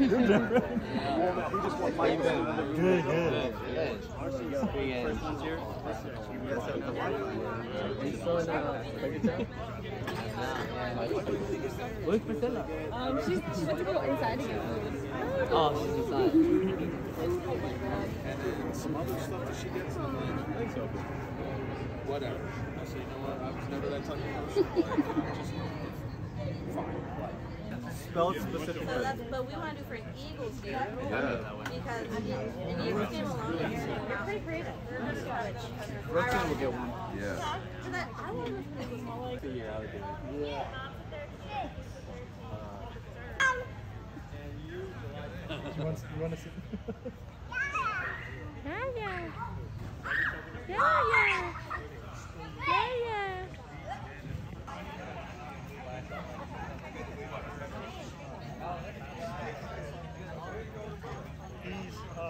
Good, good. Where's Priscilla? Um, she's, she went to go inside again. Oh, she's inside. And then some other stuff that she gets and then so whatever. I say, you know what, I was never that type of person. Just fine. Spell it specifically. So that's, but we want to do for an Eagles game. Yeah. Because I mean, an Eagles game alone is they're pretty creative. Brooklyn will get one. Yeah. So that I want to like Figure out it. Yeah. You want, you want to see? Yeah, yeah. Yeah, yeah. Yeah, yeah. He's, uh,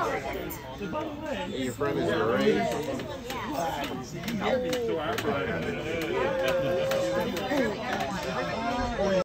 Your friend is your age.